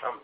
come.